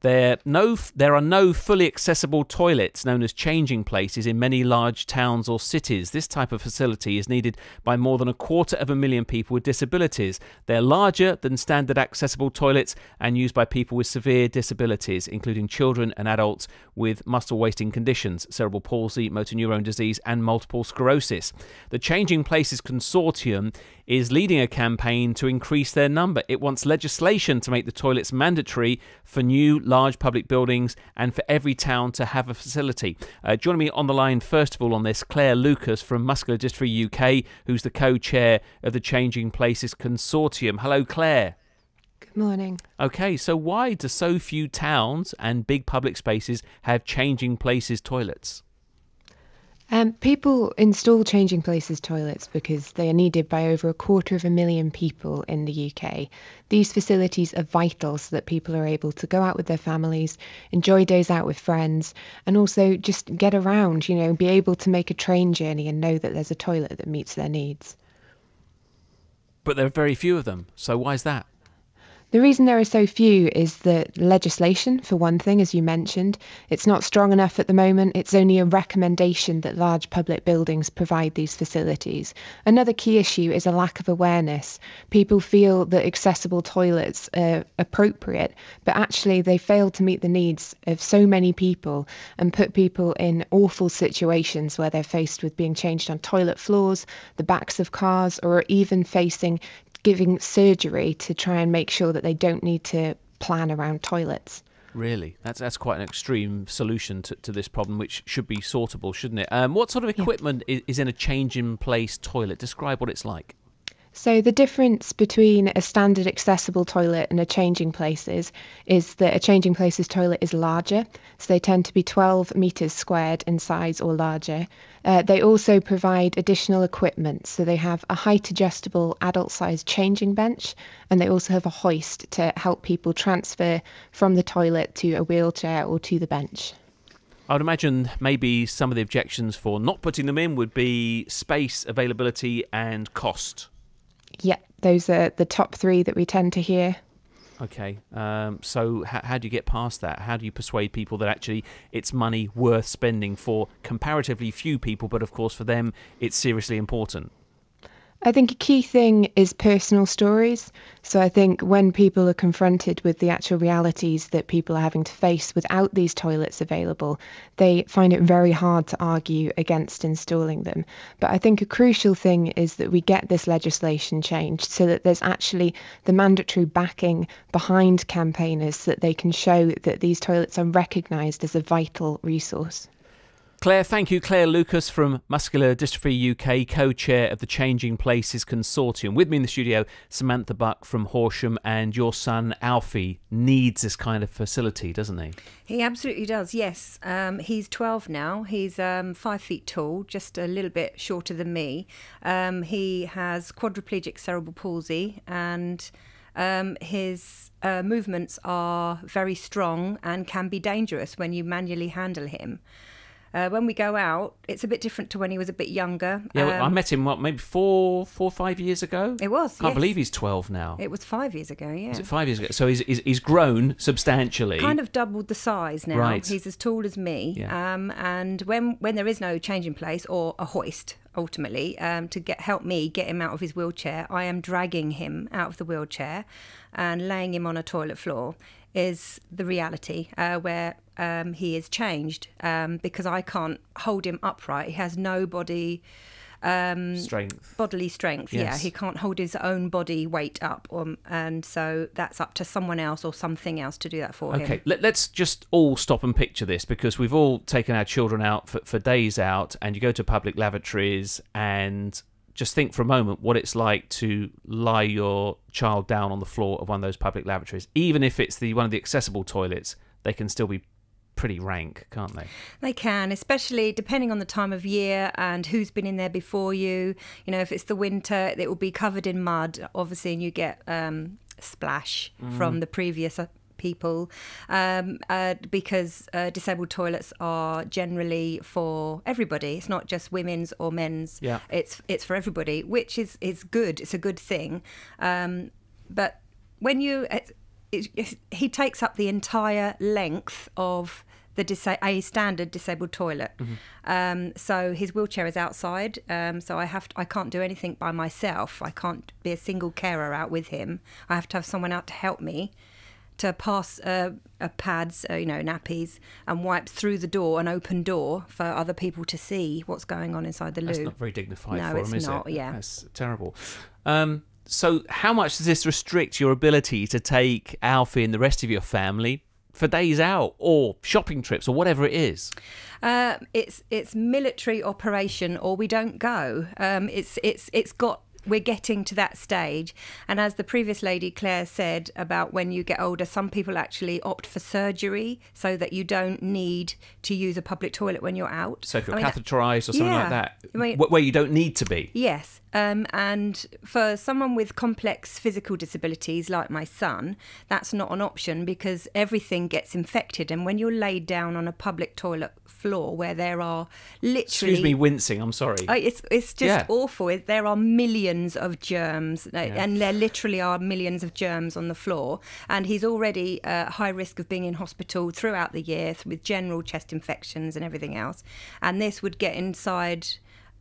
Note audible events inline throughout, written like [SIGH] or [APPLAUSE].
There, no, there are no fully accessible toilets known as changing places in many large towns or cities. This type of facility is needed by more than a quarter of a million people with disabilities. They're larger than standard accessible toilets and used by people with severe disabilities, including children and adults with muscle wasting conditions, cerebral palsy, motor neurone disease, and multiple sclerosis. The Changing Places Consortium is leading a campaign to increase their number. It wants legislation to make the toilets mandatory for new large public buildings and for every town to have a facility. Uh, joining me on the line, first of all, on this, Claire Lucas from Muscular Dystrophy UK, who's the co chair of the Changing Places Consortium. Hello, Claire. Good morning. Okay, so why do so few towns and big public spaces have changing places toilets? Um, people install changing places toilets because they are needed by over a quarter of a million people in the UK. These facilities are vital so that people are able to go out with their families, enjoy days out with friends, and also just get around, you know, be able to make a train journey and know that there's a toilet that meets their needs. But there are very few of them, so why is that? The reason there are so few is that legislation, for one thing, as you mentioned, it's not strong enough at the moment. It's only a recommendation that large public buildings provide these facilities. Another key issue is a lack of awareness. People feel that accessible toilets are appropriate, but actually they fail to meet the needs of so many people and put people in awful situations where they're faced with being changed on toilet floors, the backs of cars, or even facing giving surgery to try and make sure that they don't need to plan around toilets. Really, that's that's quite an extreme solution to, to this problem, which should be sortable, shouldn't it? Um, what sort of equipment yeah. is, is in a changing place toilet? Describe what it's like. So the difference between a standard accessible toilet and a changing places is that a changing places toilet is larger, so they tend to be 12 meters squared in size or larger. Uh, they also provide additional equipment, so they have a height adjustable adult sized changing bench, and they also have a hoist to help people transfer from the toilet to a wheelchair or to the bench. I would imagine maybe some of the objections for not putting them in would be space, availability, and cost. Yeah, those are the top three that we tend to hear. Okay, um, so how, how do you get past that? How do you persuade people that actually it's money worth spending for comparatively few people, but of course for them it's seriously important? I think a key thing is personal stories. So I think when people are confronted with the actual realities that people are having to face without these toilets available, they find it very hard to argue against installing them. But I think a crucial thing is that we get this legislation changed so that there's actually the mandatory backing behind campaigners so that they can show that these toilets are recognised as a vital resource. Claire, thank you. Claire Lucas from Muscular Dystrophy UK, co chair of the Changing Places Consortium. With me in the studio, Samantha Buck from Horsham, and your son Alfie needs this kind of facility, doesn't he? He absolutely does, yes. Um, he's 12 now. He's um, five feet tall, just a little bit shorter than me. Um, he has quadriplegic cerebral palsy and um, his uh, movements are very strong and can be dangerous when you manually handle him. Uh, when we go out, it's a bit different to when he was a bit younger. Yeah, um, I met him what maybe four, four, five years ago. It was. Can't yes. believe he's twelve now. It was five years ago. Yeah. Is it five years ago? So he's, he's, he's grown substantially. Kind of doubled the size now. Right. He's as tall as me. Yeah. Um, and when when there is no changing place or a hoist, ultimately um, to get help me get him out of his wheelchair, I am dragging him out of the wheelchair and laying him on a toilet floor is the reality uh, where um, he is changed um, because I can't hold him upright. He has no body um, strength, bodily strength. Yes. Yeah, he can't hold his own body weight up, um, and so that's up to someone else or something else to do that for okay. him. Okay, Let, us just all stop and picture this because we've all taken our children out for, for days out, and you go to public lavatories and just think for a moment what it's like to lie your child down on the floor of one of those public lavatories. Even if it's the one of the accessible toilets, they can still be pretty rank, can't they? They can, especially depending on the time of year and who's been in there before you. You know, if it's the winter, it will be covered in mud, obviously, and you get um, splash mm. from the previous uh, people um, uh, because uh, disabled toilets are generally for everybody. It's not just women's or men's. Yeah. It's it's for everybody, which is is good. It's a good thing. Um, but when you it, it's- he takes up the entire length of the disa- a standard disabled toilet. Um, so his wheelchair is outside. Um, so I have to, I can't do anything by myself. I can't be a single carer out with him. I have to have someone out to help me to pass uh, uh, pads, uh, you know, nappies, and wipes through the door, an open door for other people to see what's going on inside the loo. That's not very dignified No, for it's him, is not, it? yeah. That's terrible. Um, so, how much does this restrict your ability to take Alfie and the rest of your family for days out or shopping trips or whatever it is? Uh, it's it's military operation or we don't go. Um, it's it's it's got. We're getting to that stage, and as the previous lady Claire said about when you get older, some people actually opt for surgery so that you don't need to use a public toilet when you're out. So, if you're I mean, catheterized or something yeah. like that, I mean- where you don't need to be. Yes, um, and for someone with complex physical disabilities like my son, that's not an option because everything gets infected. And when you're laid down on a public toilet floor where there are literally Excuse me, wincing. I'm sorry. Oh, it's it's just Yeah. awful. There are millions of germs, and there literally are millions of germs on the floor. And he's already uh, high risk of being in hospital throughout the year with general chest infections and everything else. And this would get inside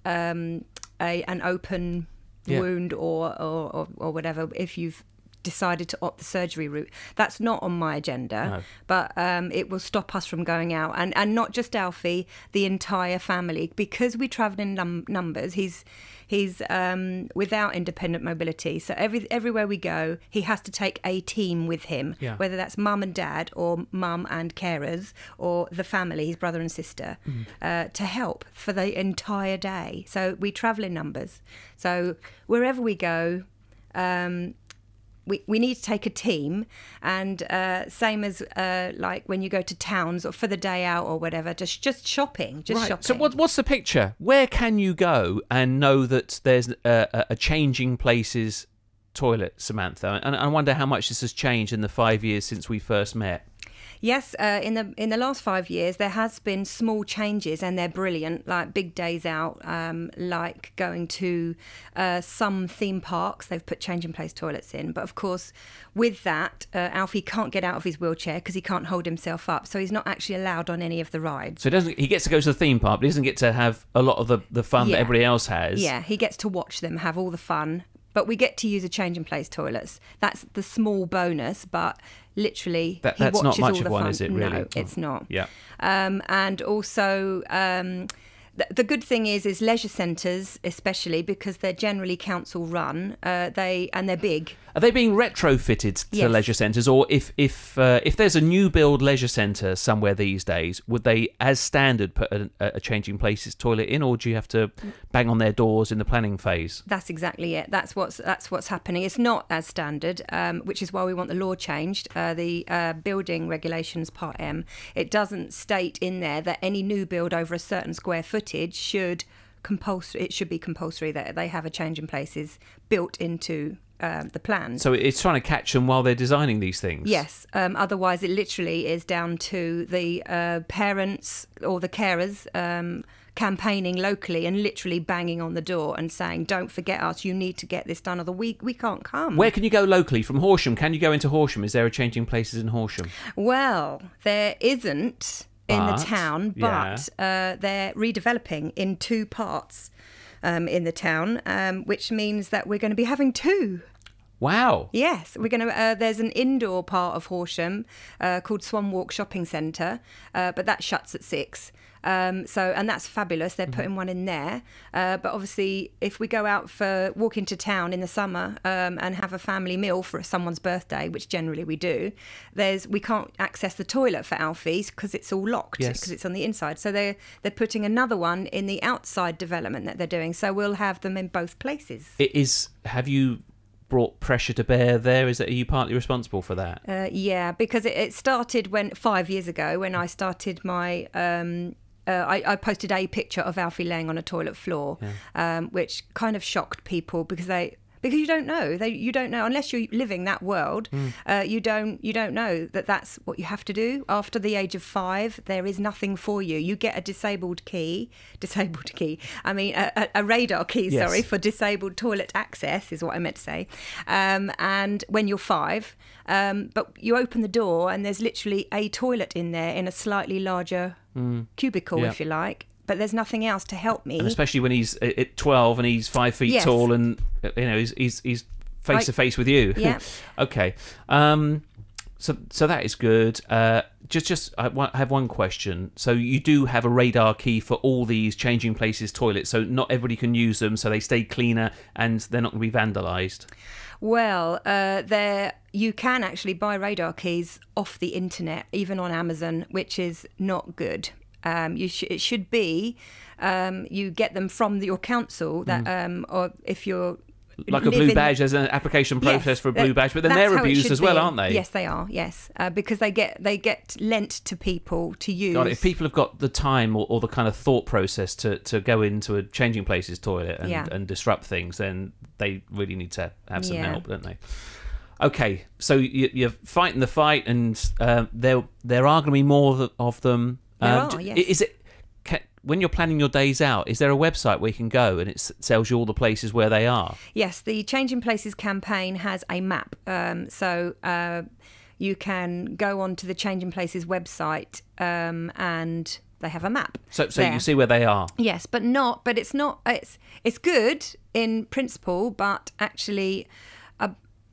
um, a an open Yeah. wound or, or or or whatever if you've decided to opt the surgery route. That's not on my agenda No. but um, it will stop us from going out. And and not just alfie the entire family. Because we travel in num- numbers he's he's um, without independent mobility. So every everywhere we go he has to take a team with him. Yeah. whether that's mum and dad or mum and carers or the family his brother and sister Mm-hmm. uh, to help for the entire day. So we travel in numbers. So wherever we go um, we, we need to take a team and uh, same as uh, like when you go to towns or for the day out or whatever just just shopping just right. shopping So, what, what's the picture? Where can you go and know that there's a, a, a changing places toilet, Samantha? And I wonder how much this has changed in the five years since we first met. Yes, uh, in the in the last five years, there has been small changes, and they're brilliant. Like big days out, um, like going to uh, some theme parks. They've put changing place toilets in, but of course, with that, uh, Alfie can't get out of his wheelchair because he can't hold himself up, so he's not actually allowed on any of the rides. So he doesn't he gets to go to the theme park, but he doesn't get to have a lot of the, the fun that everybody else has. Yeah, he gets to watch them have all the fun, but we get to use a changing place toilets. That's the small bonus, but literally, That- he that's not much all of the one, fun. is it, really? No, it's not. Yeah. Um, and also, um, the good thing is, is leisure centres, especially because they're generally council run. Uh, they and they're big. Are they being retrofitted to Yes. leisure centres, or if if uh, if there's a new build leisure centre somewhere these days, would they, as standard, put a, a changing places toilet in, or do you have to bang on their doors in the planning phase? That's exactly it. That's what's that's what's happening. It's not as standard, um, which is why we want the law changed. Uh, the uh, building regulations part M. It doesn't state in there that any new build over a certain square should compulsory. It should be compulsory that they have a changing places built into um, the plans. So it's trying to catch them while they're designing these things. Yes. Um, otherwise, it literally is down to the uh, parents or the carers um, campaigning locally and literally banging on the door and saying, "Don't forget us. You need to get this done, or the we we can't come." Where can you go locally from Horsham? Can you go into Horsham? Is there a changing places in Horsham? Well, there isn't in the town, yeah. but uh, they're redeveloping in two parts um, in the town, um, which means that we're going to be having two. Wow. Yes, we're going to. Uh, there's an indoor part of Horsham uh, called Swan Walk Shopping Centre, uh, but that shuts at six. Um, so, and that's fabulous. They're putting one in there. Uh, but obviously, if we go out for walk into town in the summer um, and have a family meal for someone's birthday, which generally we do, there's we can't access the toilet for Alfie's because it's all locked Yes. because it's on the inside. So they're they're putting another one in the outside development that they're doing. So we'll have them in both places. It is. Have you brought pressure to bear there? Is that are you partly responsible for that? Uh, yeah, because it, it started when five years ago when I started my. Um, uh, I, I posted a picture of Alfie laying on a toilet floor, um, which kind of shocked people because they because you don't know. They, you don't know unless you're living that world. Hmm. Uh, you don't you don't know that that's what you have to do. After the age of five, there is nothing for you. You get a disabled key, [LAUGHS] disabled key. I mean a, a, radar key. Yes. Sorry for disabled toilet access is what I meant to say. Um, and when you're five, um, but you open the door and there's literally a toilet in there in a slightly larger cubicle, Hmm. Yeah. if you like. But there's nothing else to help me. and especially when he's at at 12 and he's five feet Yes. tall and you know he's he's, he's face to face with you [LAUGHS] Yeah. okay um so so that is good uh just just I I have one question so you do have a radar key for all these changing places toilets so not everybody can use them so they stay cleaner and they're not going to be vandalized Well, uh, there you can actually buy radar keys off the internet, even on Amazon, which is not good. Um, you sh- it should be um, you get them from your council that, um, or if you're Mm. like a blue badge there's an application Yes, process for a blue badge but then they're abused as well be. aren't they Yes, they are. Yes, uh, because they get they get lent to people to use. God, if people have got the time or, or the kind of thought process to, to go into a changing places toilet and, Yeah. and disrupt things, then they really need to have some Yeah. help, don't they? Okay, so you, you're fighting the fight, and uh, there there are going to be more of them. Um, are, yes. Is it ca when you're planning your days out? Is there a website where you can go and it s- tells you all the places where they are? Yes, the Changing Places campaign has a map. Um, so uh, you can go onto the Changing Places website um, and they have a map. So so you there. can see where they are. Yes, but not. But it's not. It's it's good in principle, but actually.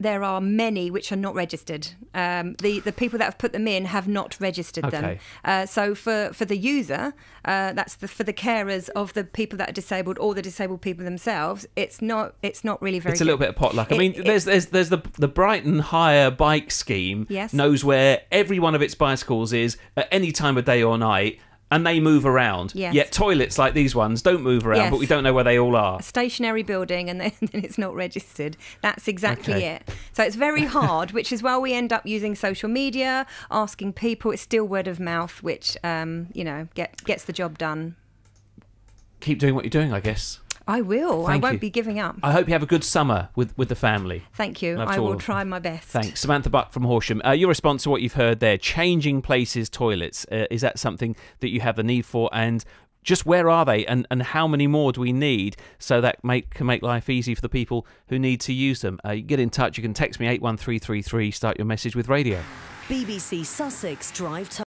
There are many which are not registered. Um, the the people that have put them in have not registered them. Okay. Uh, so for for the user, uh, that's the for the carers of the people that are disabled or the disabled people themselves. It's not it's not really very. It's a little bit of potluck. I mean, there's there's there's the the Brighton Hire bike scheme Yes. knows where every one of its bicycles is at any time of day or night, and they move around. Yes. Yet toilets like these ones don't move around, Yes. but we don't know where they all are. a stationary building and then, [LAUGHS] then it's not registered. That's exactly Okay. it. So it's very [LAUGHS] hard, which is why we end up using social media, asking people. It's still word of mouth, which um, you know get, gets the job done. Keep doing what you're doing, I guess. I will. Thank I won't you. be giving up. I hope you have a good summer with with the family. Thank you. I will try my best. Thanks, Samantha Buck from Horsham. Uh, your response to what you've heard there: changing places, toilets. Uh, is that something that you have a need for? And just where are they? And and how many more do we need so that make can make life easy for the people who need to use them? Uh, you get in touch. You can text me eight one three three three. Start your message with radio. BBC Sussex Drive Time.